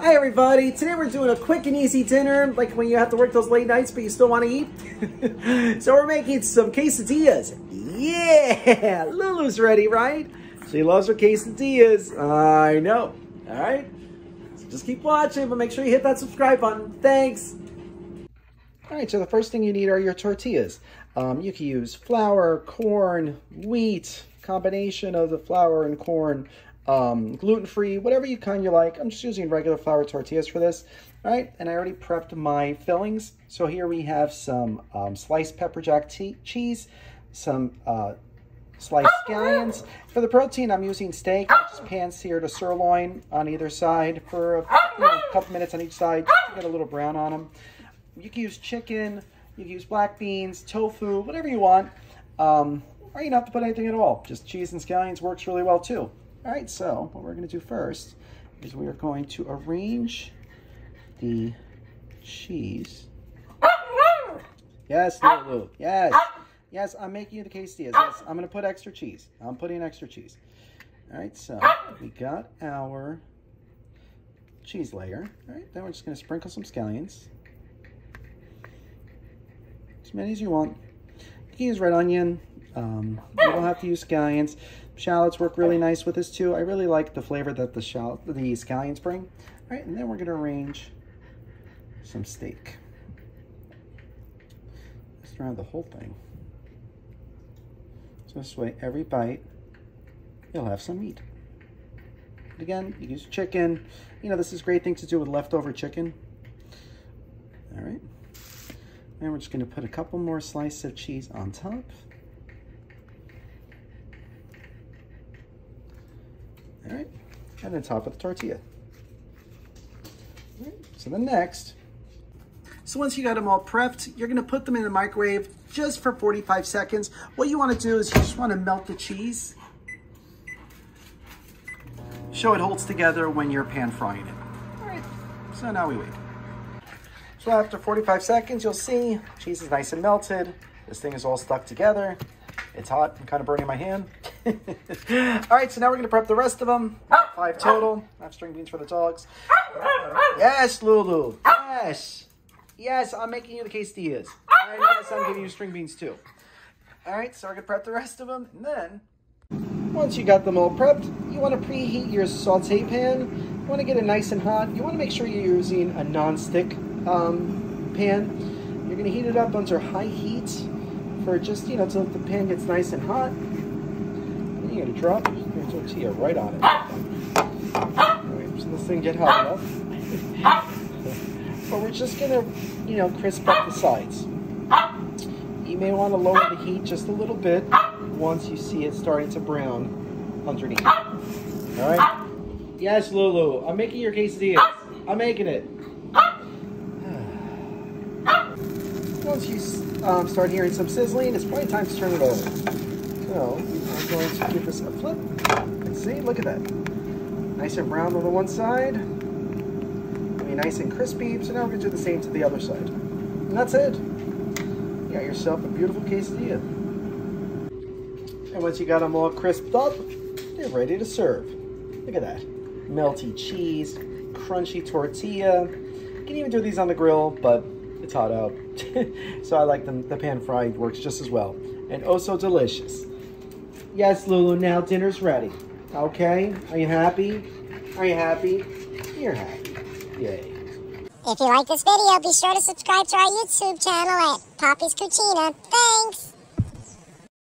Hi everybody, today we're doing a quick and easy dinner, like when you have to work those late nights but you still want to eat. so we're making some quesadillas. Yeah, Lulu's ready, right? She loves her quesadillas. I know, all right? So just keep watching, but make sure you hit that subscribe button. Thanks. All right, so the first thing you need are your tortillas. Um, you can use flour, corn, wheat, combination of the flour and corn, um, gluten-free, whatever you kind you like. I'm just using regular flour tortillas for this. All right, and I already prepped my fillings. So here we have some um, sliced pepper jack cheese, some uh, sliced scallions. For the protein, I'm using steak, just pan-seared a sirloin on either side for a, you know, a couple minutes on each side to get a little brown on them. You can use chicken, you can use black beans, tofu, whatever you want. Um, or you don't have to put anything at all. Just cheese and scallions works really well too. All right, so what we're going to do first is we are going to arrange the cheese. Yes, Lulu. Yes. Yes, I'm making you the quesadillas. Yes, I'm going to put extra cheese. I'm putting extra cheese. All right, so we got our cheese layer. All right, then we're just going to sprinkle some scallions. As many as you want. You can use red onion. Um, you don't have to use scallions. Shallots work really nice with this too. I really like the flavor that the, shallot, the scallions bring. All right, and then we're gonna arrange some steak. Just around the whole thing. So this way, every bite, you'll have some meat. But again, you use chicken. You know, this is a great thing to do with leftover chicken. All right. And we're just gonna put a couple more slices of cheese on top. All right, and then top of the tortilla. All right, so the next, so once you got them all prepped, you're gonna put them in the microwave just for 45 seconds. What you wanna do is you just wanna melt the cheese. Show it holds together when you're pan frying it. All right, so now we wait. So after 45 seconds, you'll see cheese is nice and melted. This thing is all stuck together. It's hot. I'm kind of burning my hand. All right, so now we're going to prep the rest of them. Five total. I have string beans for the dogs. Yes, Lulu. Yes. Yes, I'm making you the quesadillas. And yes, I'm giving you string beans too. All right, so we're going to prep the rest of them. And then, once you got them all prepped, you want to preheat your saute pan. You want to get it nice and hot. You want to make sure you're using a non-stick um, pan. You're going to heat it up under high heat for just, you know, until the pan gets nice and hot. You're gonna drop your tortilla right on it. Alright, so this thing get hot enough. but we're just gonna, you know, crisp up the sides. You may want to lower the heat just a little bit once you see it starting to brown underneath. Alright? Yes, Lulu, I'm making your quesadillas. I'm making it. Once you um, start hearing some sizzling, it's probably time to turn it over. So I'm going to give this a flip. And see, look at that. Nice and brown on the one side. Mean, nice and crispy. So now we're to do the same to the other side. And that's it. You got yourself a beautiful quesadilla. And once you got them all crisped up, they're ready to serve. Look at that. Melty cheese, crunchy tortilla. You can even do these on the grill, but it's hot out. so I like them. The pan fried works just as well. And oh so delicious. Yes, Lulu, now dinner's ready. Okay? Are you happy? Are you happy? You're happy. Yay. If you like this video, be sure to subscribe to our YouTube channel at Poppy's Cucina. Thanks!